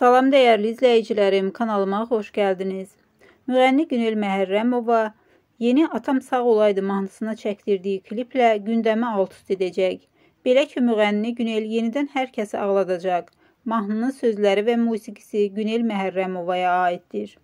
Salam dəyərli izləyicilərim, kanalıma xoş gəldiniz. Müğənni Günel Məhərrəmova yeni Atam sağ olaydı mahnısına çəkdirdiyi kliplə gündəmi alt-üst edəcək. Belə ki, müğənni Günel yenidən hər kəsi ağladacaq. Mahnının sözləri və musiqisi Günel Məhərrəmovaya aiddir.